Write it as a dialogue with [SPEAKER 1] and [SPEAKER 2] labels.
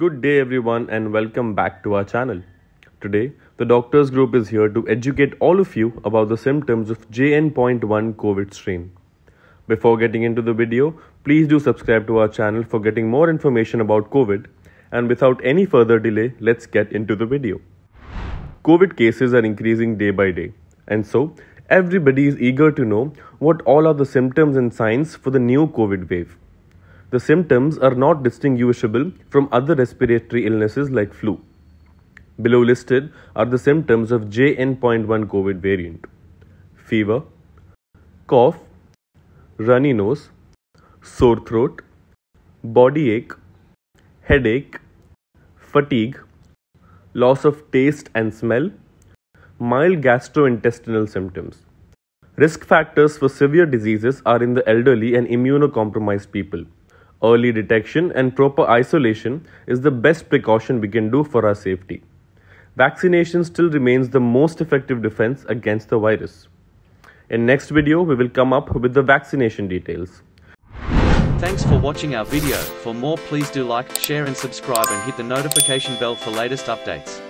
[SPEAKER 1] Good day, everyone, and welcome back to our channel. Today, the doctors group is here to educate all of you about the symptoms of JN.1 COVID strain. Before getting into the video, please do subscribe to our channel for getting more information about COVID. And without any further delay, let's get into the video. COVID cases are increasing day by day, and so everybody is eager to know what all are the symptoms and signs for the new COVID wave. The symptoms are not distinguishable from other respiratory illnesses like flu. Below listed are the symptoms of JN.1 COVID variant fever, cough, runny nose, sore throat, body ache, headache, fatigue, loss of taste and smell, mild gastrointestinal symptoms. Risk factors for severe diseases are in the elderly and immunocompromised people. Early detection and proper isolation is the best precaution we can do for our safety. Vaccination still remains the most effective defense against the virus. In next video, we will come up with the vaccination details.
[SPEAKER 2] Thanks for watching our video. For more please do like, share and subscribe and hit the notification bell for latest updates.